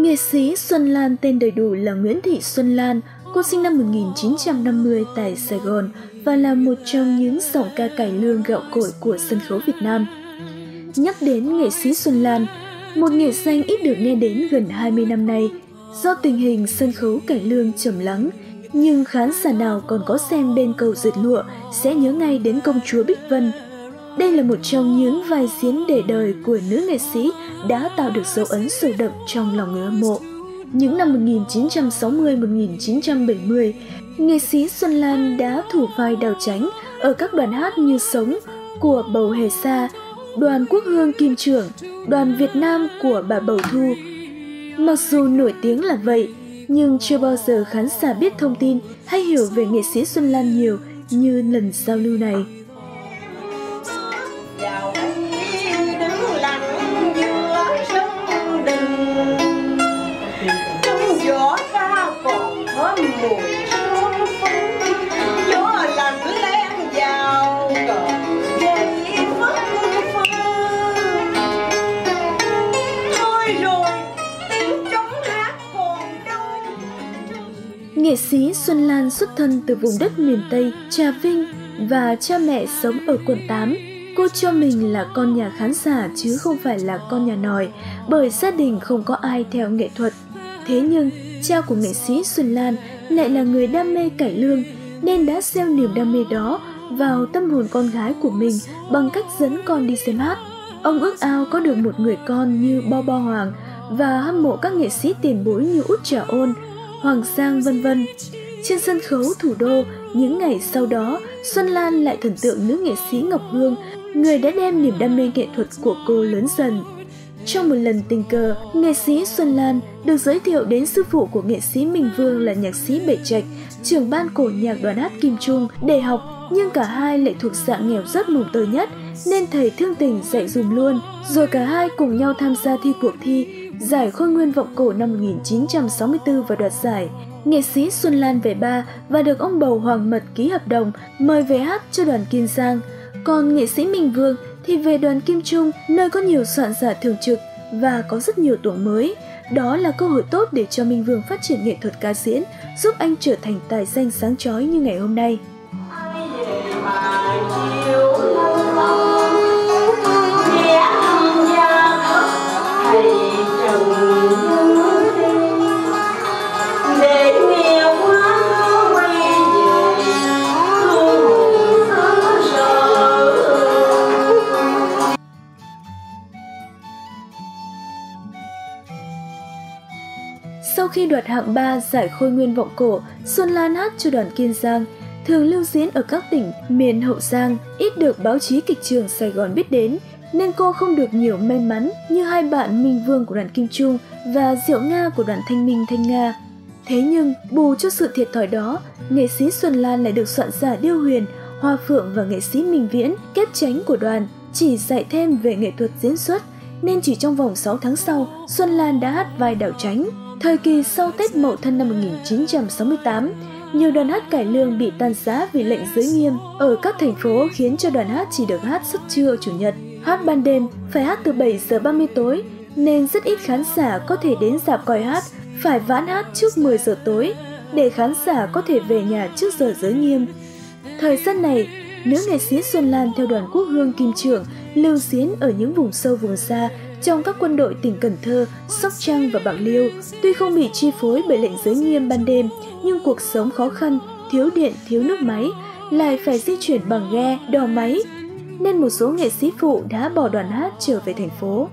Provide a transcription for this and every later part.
Nghệ sĩ Xuân Lan tên đầy đủ là Nguyễn Thị Xuân Lan, cô sinh năm 1950 tại Sài Gòn và là một trong những giọng ca cải lương gạo cội của sân khấu Việt Nam. Nhắc đến nghệ sĩ Xuân Lan, một nghệ danh ít được nghe đến gần 20 năm nay do tình hình sân khấu cải lương trầm lắng, nhưng khán giả nào còn có xem bên cầu dệt lụa sẽ nhớ ngay đến công chúa Bích Vân. Đây là một trong những vai diễn để đời của nữ nghệ sĩ đã tạo được dấu ấn sâu đậm trong lòng người hâm mộ. Những năm 1960-1970, nghệ sĩ Xuân Lan đã thủ vai đào tránh ở các đoàn hát như Sống của Bầu Hề Sa, đoàn Quốc Hương Kim Trưởng, đoàn Việt Nam của bà Bầu Thu. Mặc dù nổi tiếng là vậy, nhưng chưa bao giờ khán giả biết thông tin hay hiểu về nghệ sĩ Xuân Lan nhiều như lần giao lưu này. Nghệ sĩ Xuân Lan xuất thân từ vùng đất miền Tây, Trà Vinh và cha mẹ sống ở quận 8. Cô cho mình là con nhà khán giả chứ không phải là con nhà nòi bởi gia đình không có ai theo nghệ thuật. Thế nhưng, cha của nghệ sĩ Xuân Lan lại là người đam mê cải lương nên đã gieo niềm đam mê đó vào tâm hồn con gái của mình bằng cách dẫn con đi xem hát. Ông ước ao có được một người con như Bo Bo Hoàng và hâm mộ các nghệ sĩ tiền bối như Út Trà Ôn, Hoàng Giang vân vân. Trên sân khấu thủ đô, những ngày sau đó, Xuân Lan lại thần tượng nữ nghệ sĩ Ngọc Hương, người đã đem niềm đam mê nghệ thuật của cô lớn dần. Trong một lần tình cờ, nghệ sĩ Xuân Lan được giới thiệu đến sư phụ của nghệ sĩ Minh Vương là nhạc sĩ Bể Trạch, trưởng ban cổ nhạc đoàn hát Kim Trung để học, nhưng cả hai lại thuộc dạng nghèo rất mồm tơi nhất, nên thầy thương tình dạy dùm luôn. Rồi cả hai cùng nhau tham gia thi cuộc thi Giải Khôi Nguyên Vọng Cổ năm 1964 và đoạt giải. Nghệ sĩ Xuân Lan về ba và được ông bầu Hoàng Mật ký hợp đồng mời về hát cho đoàn Kiên Giang. Còn nghệ sĩ Minh Vương thì về đoàn Kim Trung nơi có nhiều soạn giả thường trực và có rất nhiều tuồng mới. Đó là cơ hội tốt để cho Minh Vương phát triển nghệ thuật ca diễn, giúp anh trở thành tài danh sáng chói như ngày hôm nay. Sau khi đoạt hạng 3 giải Khôi Nguyên Vọng Cổ, Xuân Lan hát cho đoàn Kiên Giang, thường lưu diễn ở các tỉnh miền Hậu Giang, ít được báo chí kịch trường Sài Gòn biết đến, nên cô không được nhiều may mắn như hai bạn Minh Vương của đoàn Kim Trung và Diệu Nga của đoàn Thanh Minh Thanh Nga. Thế nhưng, bù cho sự thiệt thòi đó, nghệ sĩ Xuân Lan lại được soạn giả Điêu Huyền, Hoa Phượng và nghệ sĩ Minh Viễn, kết tránh của đoàn, chỉ dạy thêm về nghệ thuật diễn xuất, nên chỉ trong vòng 6 tháng sau, Xuân Lan đã hát vai đảo tránh. Thời kỳ sau Tết Mậu Thân năm 1968, nhiều đoàn hát cải lương bị tan giá vì lệnh giới nghiêm ở các thành phố khiến cho đoàn hát chỉ được hát sức trưa chủ nhật. Hát ban đêm phải hát từ 7 giờ 30 tối nên rất ít khán giả có thể đến dạp coi hát, phải vãn hát trước 10 giờ tối để khán giả có thể về nhà trước giờ giới nghiêm. Thời gian này, nữ nghệ sĩ Xuân Lan theo đoàn quốc hương Kim Trưởng lưu diễn ở những vùng sâu vùng xa trong các quân đội tỉnh Cần Thơ, Sóc Trăng và Bạc Liêu. Tuy không bị chi phối bởi lệnh giới nghiêm ban đêm, nhưng cuộc sống khó khăn, thiếu điện, thiếu nước máy, lại phải di chuyển bằng ghe, đò máy, nên một số nghệ sĩ phụ đã bỏ đoàn hát trở về thành phố.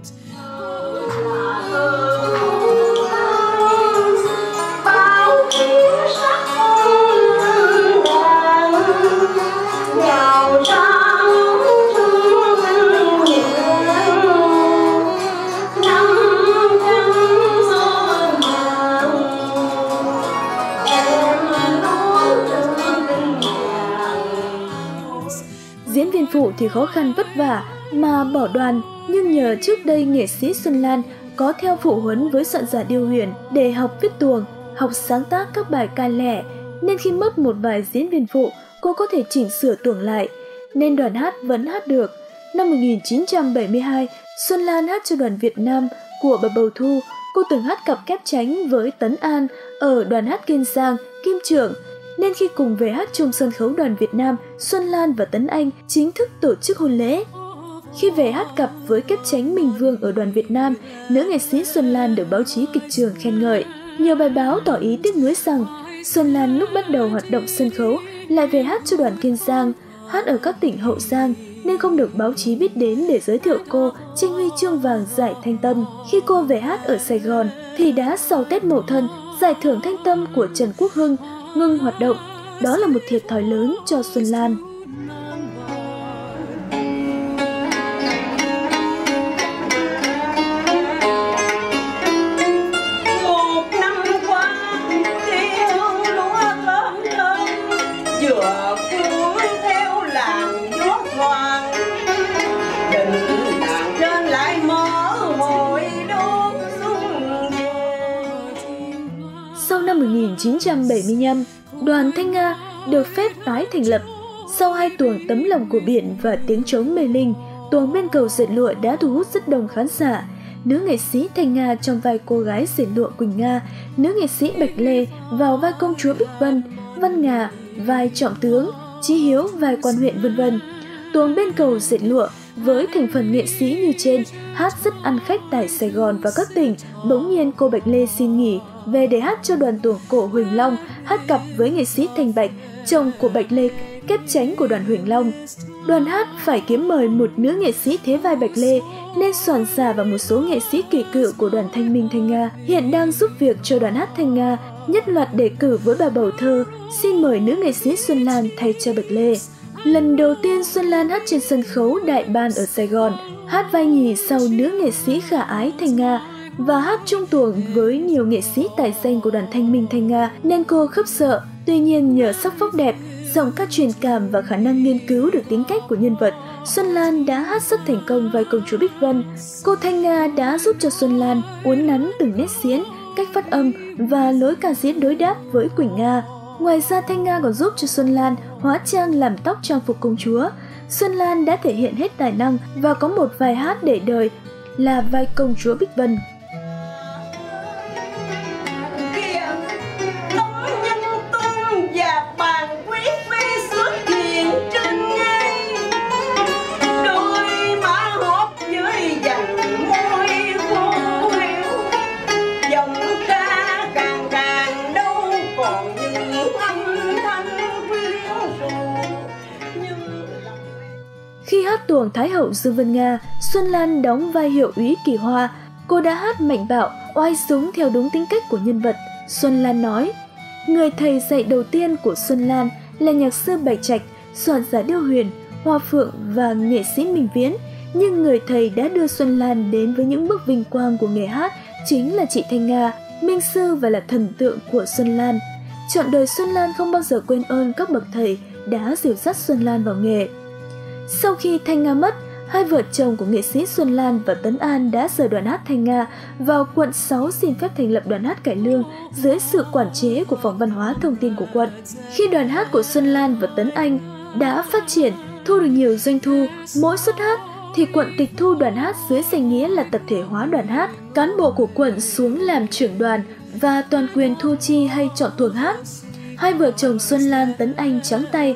Diễn viên phụ thì khó khăn vất vả mà bỏ đoàn, nhưng nhờ trước đây nghệ sĩ Xuân Lan có theo phụ huấn với soạn giả Điêu Huyền để học viết tuồng, học sáng tác các bài ca lẻ, nên khi mất một vài diễn viên phụ, cô có thể chỉnh sửa tuồng lại, nên đoàn hát vẫn hát được. Năm 1972, Xuân Lan hát cho đoàn Việt Nam của bà Bầu Thu, cô từng hát cặp kép tránh với Tấn An ở đoàn hát Kiên Giang, Kim Trưởng, nên khi cùng về hát chung sân khấu đoàn Việt Nam, Xuân Lan và Tấn Anh chính thức tổ chức hôn lễ. Khi về hát cặp với kép tránh Minh Vương ở đoàn Việt Nam, nữ nghệ sĩ Xuân Lan được báo chí kịch trường khen ngợi. Nhiều bài báo tỏ ý tiếc nuối rằng Xuân Lan lúc bắt đầu hoạt động sân khấu lại về hát cho đoàn Kiên Giang, hát ở các tỉnh Hậu Giang nên không được báo chí biết đến để giới thiệu cô tranh huy chương vàng giải Thanh Tâm. Khi cô về hát ở Sài Gòn thì đã sau Tết Mậu Thân, giải thưởng Thanh Tâm của Trần Quốc Hưng ngưng hoạt động. Đó là một thiệt thòi lớn cho Xuân Lan. Sau 1975, đoàn Thanh Nga được phép tái thành lập. Sau hai tuồng tấm lòng của biển và tiếng trống mê linh, tuồng bên cầu dệt lụa đã thu hút rất đông khán giả. Nữ nghệ sĩ Thanh Nga trong vai cô gái dệt lụa Quỳnh Nga, nữ nghệ sĩ Bạch Lê vào vai công chúa Bích Vân, Văn Nga vai trọng tướng, Chí Hiếu vai quan huyện vân vân. Tuồng bên cầu dệt lụa với thành phần nghệ sĩ như trên, hát rất ăn khách tại Sài Gòn và các tỉnh, bỗng nhiên cô Bạch Lê xin nghỉ về để hát cho đoàn tuồng cổ Huỳnh Long, hát cặp với nghệ sĩ Thành Bạch, chồng của Bạch Lê, kép tránh của đoàn Huỳnh Long. Đoàn hát phải kiếm mời một nữ nghệ sĩ thế vai Bạch Lê, nên soạn giả và một số nghệ sĩ kỳ cựu của đoàn Thanh Minh Thanh Nga hiện đang giúp việc cho đoàn hát Thanh Nga nhất loạt đề cử với bà bầu thơ xin mời nữ nghệ sĩ Xuân Lan thay cho Bạch Lê. Lần đầu tiên Xuân Lan hát trên sân khấu Đại Ban ở Sài Gòn, hát vai nhì sau nữ nghệ sĩ khả ái Thanh Nga và hát chung tuồng với nhiều nghệ sĩ tài danh của đoàn Thanh Minh Thanh Nga nên cô khấp sợ. Tuy nhiên nhờ sắc phóc đẹp, giọng ca truyền cảm và khả năng nghiên cứu được tính cách của nhân vật, Xuân Lan đã hát rất thành công vai công chúa Bích Vân. Cô Thanh Nga đã giúp cho Xuân Lan uốn nắn từng nét diễn, cách phát âm và lối ca diễn đối đáp với Quỳnh Nga. Ngoài ra Thanh Nga còn giúp cho Xuân Lan hóa trang làm tóc trang phục công chúa. Xuân Lan đã thể hiện hết tài năng và có một vài hát để đời là vai công chúa Bích Vân. Hoàng Thái hậu Dương Vân Nga, Xuân Lan đóng vai hiệu úy Kỳ Hoa. Cô đã hát mạnh bạo, oai súng theo đúng tính cách của nhân vật. Xuân Lan nói, người thầy dạy đầu tiên của Xuân Lan là nhạc sư Bạch Trạch, soạn giả Điêu Huyền, Hoa Phượng và nghệ sĩ Minh Viễn. Nhưng người thầy đã đưa Xuân Lan đến với những bước vinh quang của nghề hát chính là chị Thanh Nga, minh sư và là thần tượng của Xuân Lan. Chọn đời Xuân Lan không bao giờ quên ơn các bậc thầy đã dìu dắt Xuân Lan vào nghề. Sau khi Thanh Nga mất, hai vợ chồng của nghệ sĩ Xuân Lan và Tấn An đã rời đoàn hát Thanh Nga vào quận 6 xin phép thành lập đoàn hát Cải Lương dưới sự quản chế của Phòng Văn hóa Thông tin của quận. Khi đoàn hát của Xuân Lan và Tấn Anh đã phát triển, thu được nhiều doanh thu, mỗi suất hát thì quận tịch thu đoàn hát dưới danh nghĩa là tập thể hóa đoàn hát, cán bộ của quận xuống làm trưởng đoàn và toàn quyền thu chi hay chọn tuồng hát. Hai vợ chồng Xuân Lan Tấn Anh trắng tay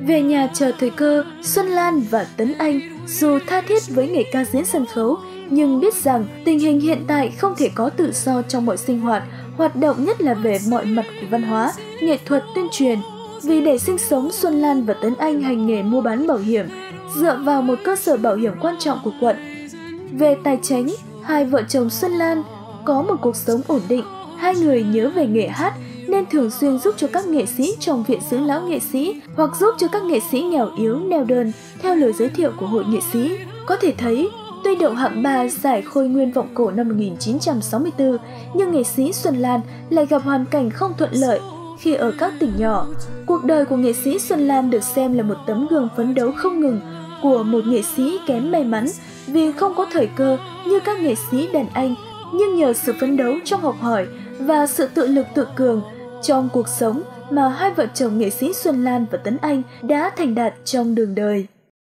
về nhà chờ thời cơ, Xuân Lan và Tấn Anh dù tha thiết với nghề ca diễn sân khấu, nhưng biết rằng tình hình hiện tại không thể có tự do trong mọi sinh hoạt, hoạt động nhất là về mọi mặt của văn hóa, nghệ thuật tuyên truyền. Vì để sinh sống, Xuân Lan và Tấn Anh hành nghề mua bán bảo hiểm, dựa vào một cơ sở bảo hiểm quan trọng của quận. Về tài chính, hai vợ chồng Xuân Lan có một cuộc sống ổn định, hai người nhớ về nghề hát nên thường xuyên giúp cho các nghệ sĩ trong viện dưỡng lão nghệ sĩ hoặc giúp cho các nghệ sĩ nghèo yếu neo đơn theo lời giới thiệu của hội nghệ sĩ. Có thể thấy, tuy đậu hạng 3 giải Khôi Nguyên Vọng Cổ năm 1964, nhưng nghệ sĩ Xuân Lan lại gặp hoàn cảnh không thuận lợi khi ở các tỉnh nhỏ. Cuộc đời của nghệ sĩ Xuân Lan được xem là một tấm gương phấn đấu không ngừng của một nghệ sĩ kém may mắn vì không có thời cơ như các nghệ sĩ đàn anh, nhưng nhờ sự phấn đấu trong học hỏi và sự tự lực tự cường trong cuộc sống mà hai vợ chồng nghệ sĩ Xuân Lan và Tấn Anh đã thành đạt trong đường đời.